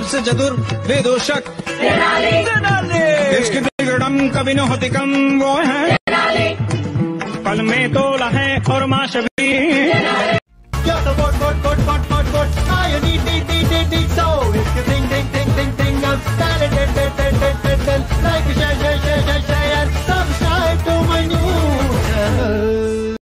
सबसे चतुर विदूषक इसकी बिगड़म कभी न होती कम वो है। पल में तोला है और माश